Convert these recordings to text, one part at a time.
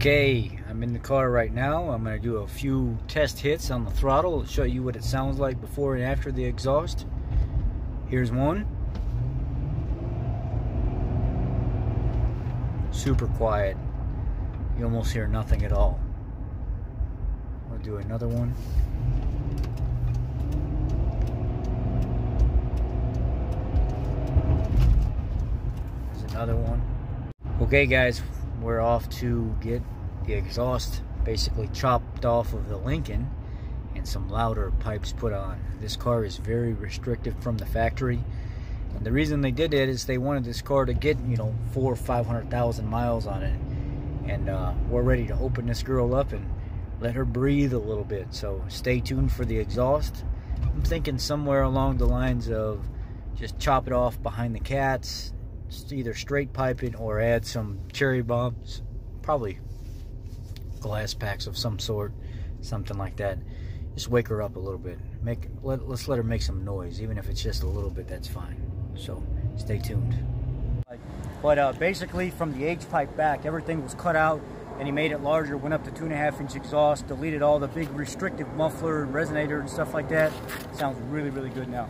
Okay, I'm in the car right now. I'm going to do a few test hits on the throttle, show you what it sounds like before and after the exhaust. Here's one. Super quiet. You almost hear nothing at all. I'll do another one. There's another one. Okay guys, we're off to get the exhaust basically chopped off of the Lincoln and some louder pipes put on. This car is very restrictive from the factory. And the reason they did it is they wanted this car to get, you know, four or 500,000 miles on it. And uh, we're ready to open this girl up and let her breathe a little bit. So stay tuned for the exhaust. I'm thinking somewhere along the lines of just chop it off behind the cats, either straight pipe it or add some cherry bombs, probably glass packs of some sort, something like that. Just wake her up a little bit. Make let, let's let her make some noise, even if it's just a little bit. That's fine. So stay tuned. But uh, basically, from the H pipe back, everything was cut out, and he made it larger. Went up to two and a half inch exhaust. Deleted all the big restrictive muffler and resonator and stuff like that. Sounds really really good now.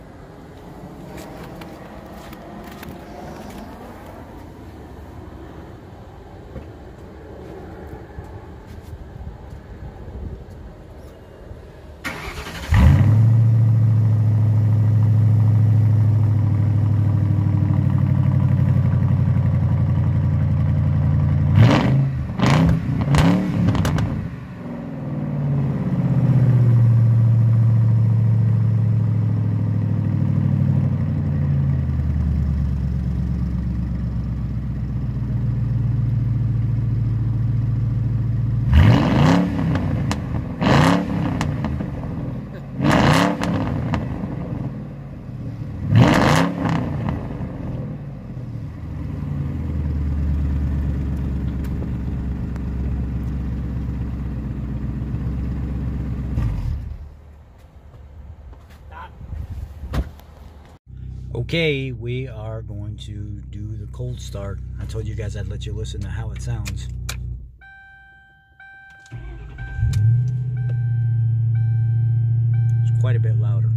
Okay, we are going to do the cold start. I told you guys I'd let you listen to how it sounds. It's quite a bit louder.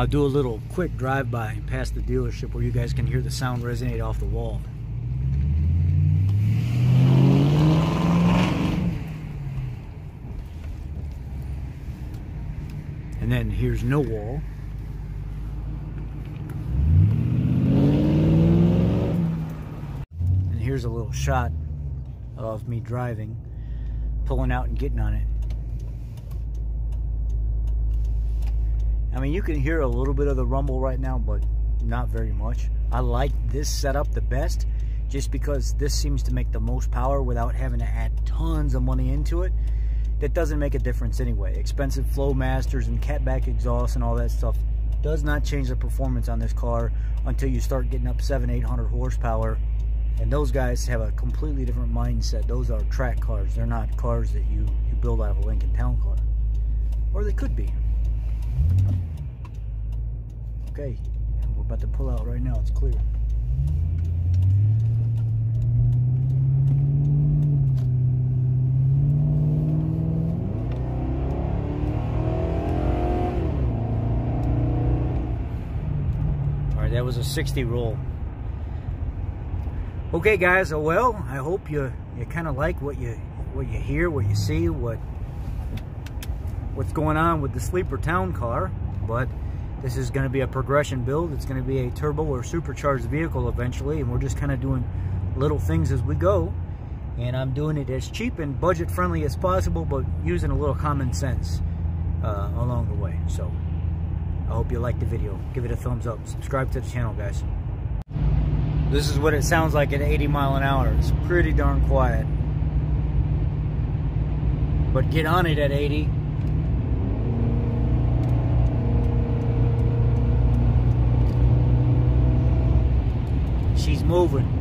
I'll do a little quick drive-by past the dealership where you guys can hear the sound resonate off the wall. And then here's no wall. And here's a little shot of me driving, pulling out and getting on it. I mean, you can hear a little bit of the rumble right now, but not very much. I like this setup the best just because this seems to make the most power without having to add tons of money into it. That doesn't make a difference anyway. Expensive Flowmasters and catback exhaust and all that stuff does not change the performance on this car until you start getting up seven, 800 horsepower. And those guys have a completely different mindset. Those are track cars. They're not cars that you, you build out of a Lincoln Town car. Or they could be. Okay, we're about to pull out right now. It's clear. All right, that was a 60 roll. Okay, guys. Uh, well, I hope you you kind of like what you what you hear, what you see, what what's going on with the sleeper town car, but this is going to be a progression build. It's going to be a turbo or supercharged vehicle eventually, and we're just kind of doing little things as we go. And I'm doing it as cheap and budget friendly as possible, but using a little common sense uh, along the way. So I hope you liked the video. Give it a thumbs up. Subscribe to the channel, guys. This is what it sounds like at 80 mile an hour. It's pretty darn quiet. But get on it at 80. Moving.